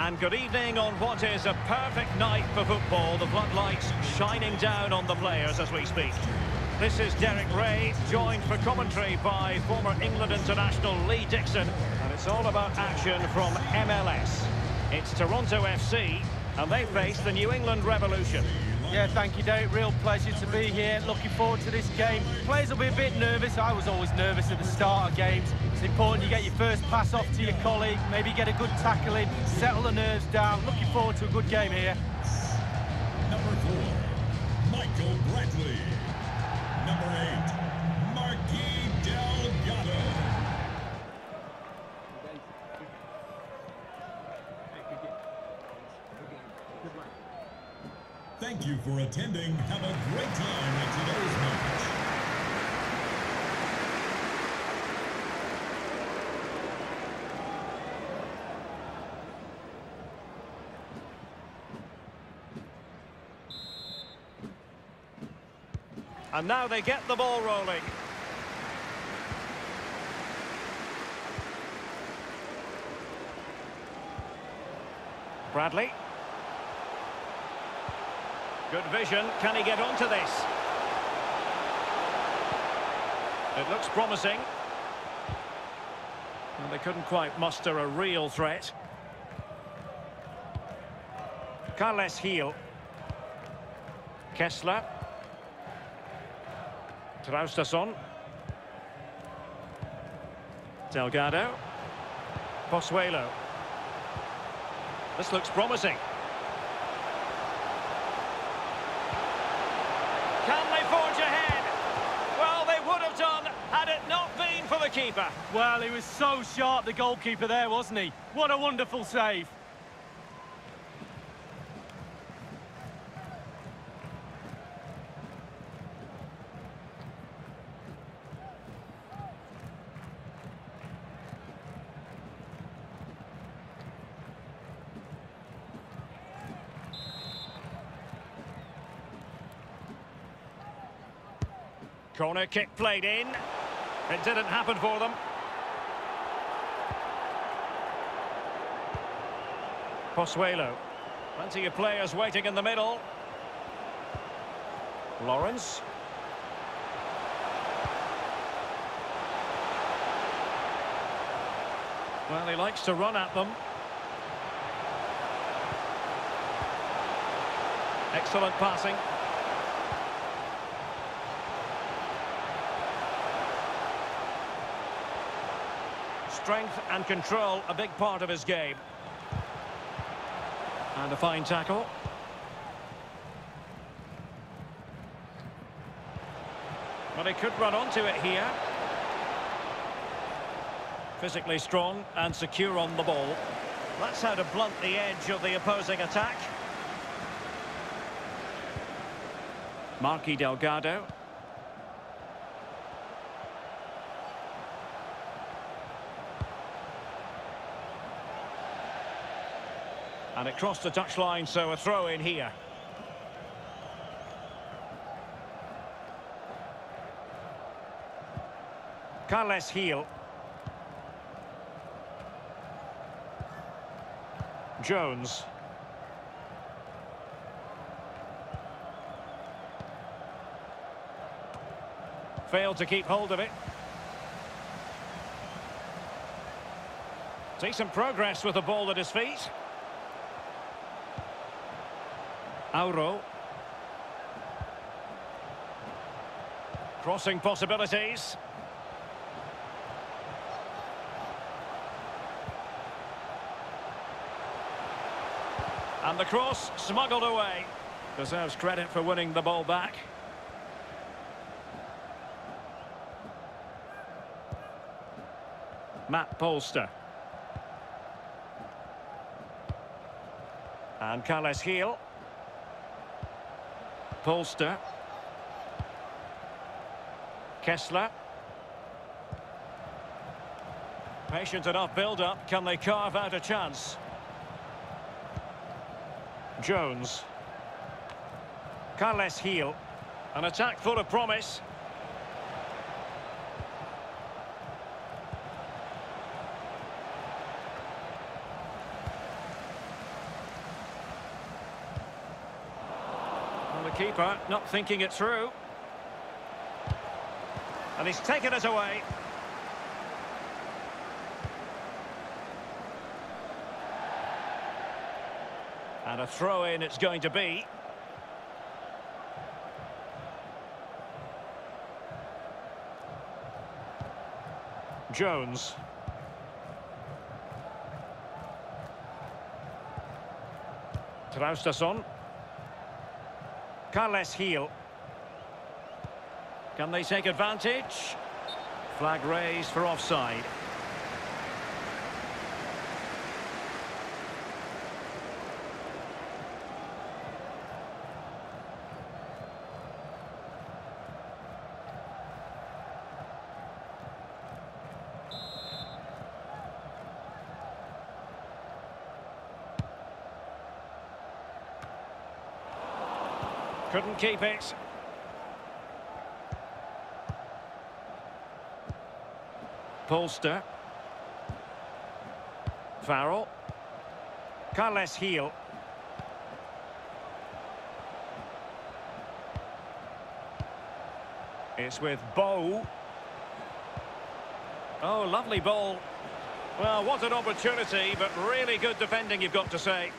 And good evening on what is a perfect night for football. The floodlights shining down on the players as we speak. This is Derek Ray, joined for commentary by former England international Lee Dixon. And it's all about action from MLS. It's Toronto FC, and they face the New England Revolution. Yeah, thank you, Derek. Real pleasure to be here. Looking forward to this game. Players will be a bit nervous. I was always nervous at the start of games. It's important you get your first pass off to your colleague, maybe get a good tackle in, settle the nerves down. Looking forward to a good game here. Number four, Michael Bradley. Attending. Have a great time at today's match. And now they get the ball rolling. Bradley. Good vision. Can he get onto this? It looks promising. Well, they couldn't quite muster a real threat. Carles Gil. Kessler. Traustason. Delgado. Pozuelo. This looks promising. Can they forge ahead? Well, they would have done had it not been for the keeper. Well, he was so sharp, the goalkeeper there, wasn't he? What a wonderful save. Corner kick played in. It didn't happen for them. Pozuelo. Plenty of players waiting in the middle. Lawrence. Well, he likes to run at them. Excellent passing. Strength and control, a big part of his game. And a fine tackle. But he could run onto it here. Physically strong and secure on the ball. That's how to blunt the edge of the opposing attack. Marky Delgado. And it crossed the touchline, so a throw in here. Carles Gil. Jones. Failed to keep hold of it. Decent progress with the ball at his feet. Auro. Crossing possibilities. And the cross smuggled away. Deserves credit for winning the ball back. Matt Polster. And Carles Gil. Polster. Kessler. Patient enough build-up. Can they carve out a chance? Jones. Carles Gil. An attack full of promise. Keeper not thinking it through. And he's taken it away. And a throw-in it's going to be. Jones. Traustason. Carles Gil. Can they take advantage? Flag raised for offside. Couldn't keep it. Polster. Farrell. Carles Gil. It's with Bou. Oh, lovely ball. Well, what an opportunity, but really good defending, you've got to say.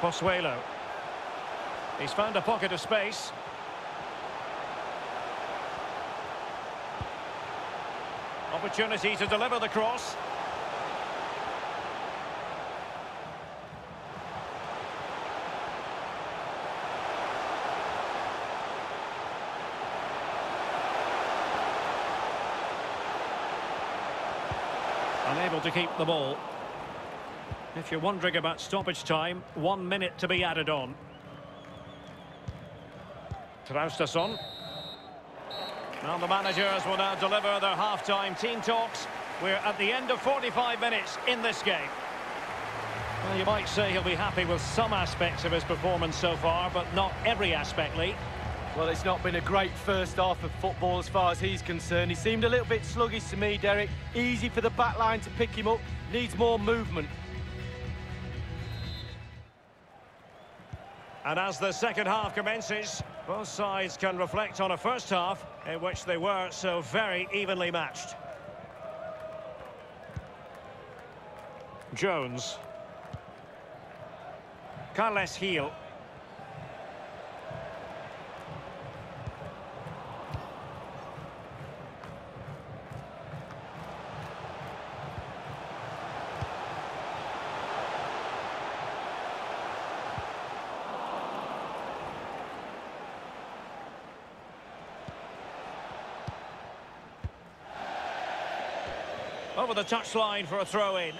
Pozuelo. He's found a pocket of space. Opportunity to deliver the cross. Unable to keep the ball. If you're wondering about stoppage time, one minute to be added on. Traustason. Now the managers will now deliver their half-time team talks. We're at the end of 45 minutes in this game. Well, you might say he'll be happy with some aspects of his performance so far, but not every aspect, Lee. Well, it's not been a great first half of football as far as he's concerned. He seemed a little bit sluggish to me, Derek. Easy for the back line to pick him up. Needs more movement. And as the second half commences, both sides can reflect on a first half in which they were so very evenly matched. Jones. Carles Gil. Over the touchline for a throw-in.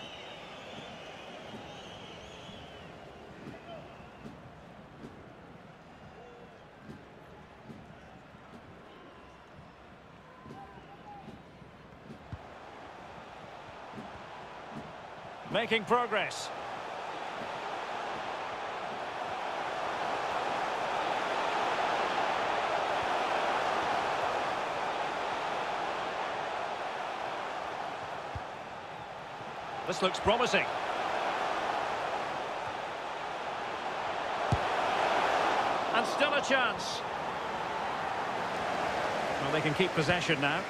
Making progress. This looks promising. And still a chance. Well, they can keep possession now.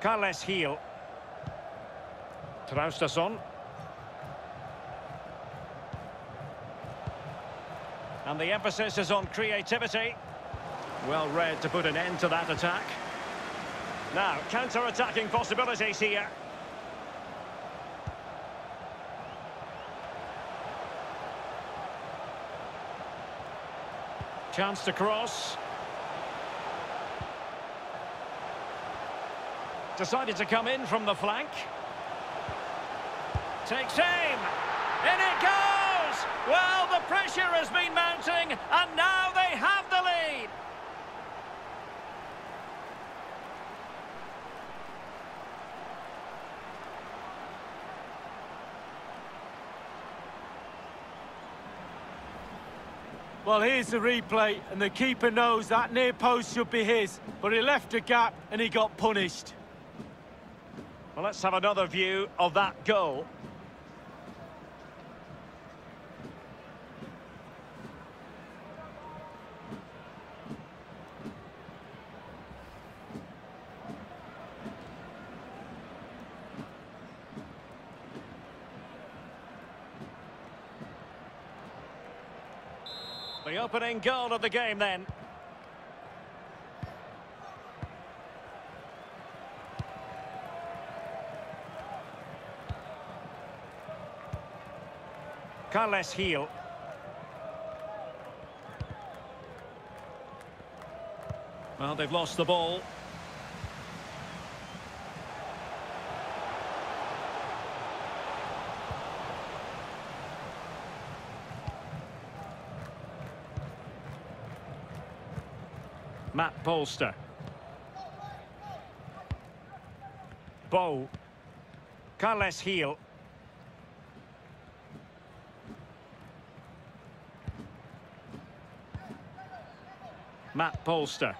Carles Gil. Traustason. And the emphasis is on creativity. Well read to put an end to that attack. Now, counter-attacking possibilities here. Chance to cross. Decided to come in from the flank. Takes aim. In it goes! Well, the pressure has been mounting, and now they have the lead. Well, here's the replay, and the keeper knows that near post should be his, but he left a gap and he got punished. Well, let's have another view of that goal. The opening goal of the game then. Carles Gil. Well, they've lost the ball. Matt Polster. Bou. Carles Gil. Matt Polster.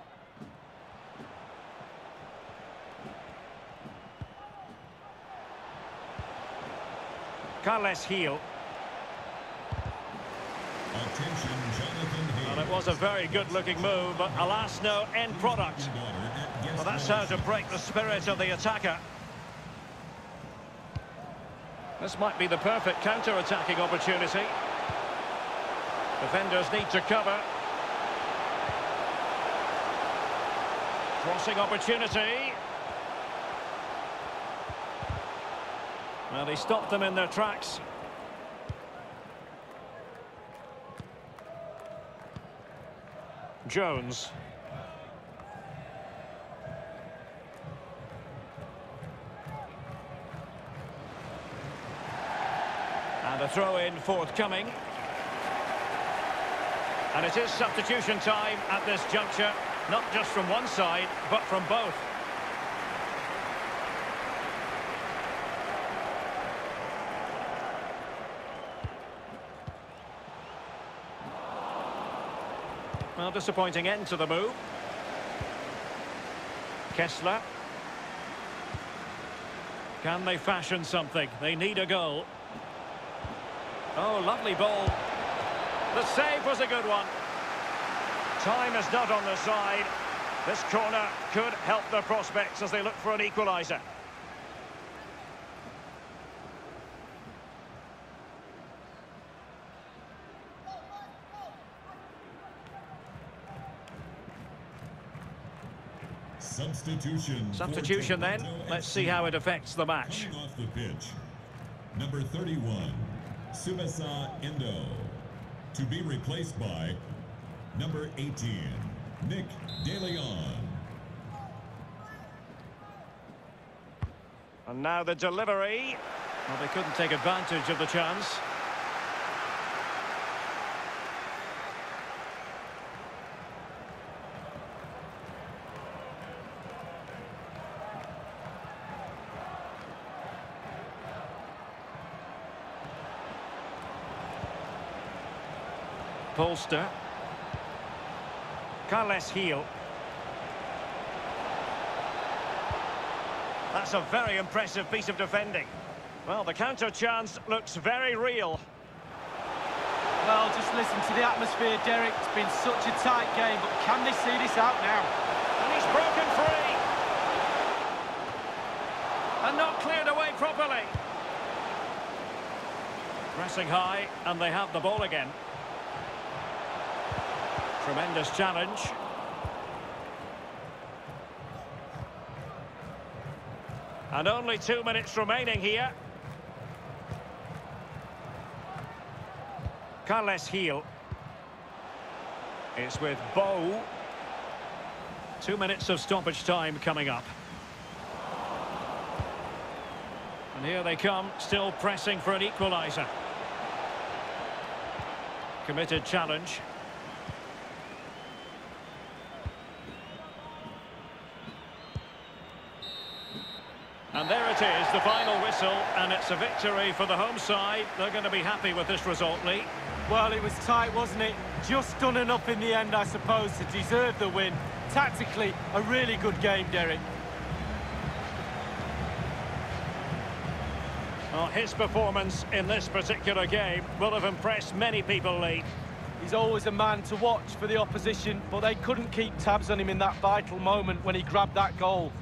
Carles Gil. Attention, Jonathan Hayes. Well, it was a very good-looking move, but alas, no end product. Uh, well, that's how to break the spirit of the attacker. This might be the perfect counter-attacking opportunity. Defenders need to cover. Crossing opportunity. Well, he stopped them in their tracks. Jones. And a throw-in forthcoming. And it is substitution time at this juncture, not just from one side, but from both. Well, disappointing end to the move. Kessler. Can they fashion something? They need a goal. Oh, lovely ball. The save was a good one. Time is not on the side. This corner could help the prospects as they look for an equaliser. Substitution. Substitution then. Let's see how it affects the match. Off the pitch, number 31, Tsubasa Endo. To be replaced by number 18, Nick DeLeon. And now the delivery. Well, they couldn't take advantage of the chance. Polster. Carles Gil. That's a very impressive piece of defending. Well, the counter chance looks very real. Well, just listen to the atmosphere, Derek. It's been such a tight game, but can they see this out now? And he's broken free. And not cleared away properly. Pressing high, and they have the ball again. Tremendous challenge. And only two minutes remaining here. Carles Gil. It's with Bou. Two minutes of stoppage time coming up. And here they come, still pressing for an equaliser. Committed challenge. And there it is, the final whistle, and it's a victory for the home side. They're going to be happy with this result, Lee. Well, it was tight, wasn't it? Just done enough in the end, I suppose, to deserve the win. Tactically, a really good game, Derek. Well, his performance in this particular game will have impressed many people, Lee. He's always a man to watch for the opposition, but they couldn't keep tabs on him in that vital moment when he grabbed that goal.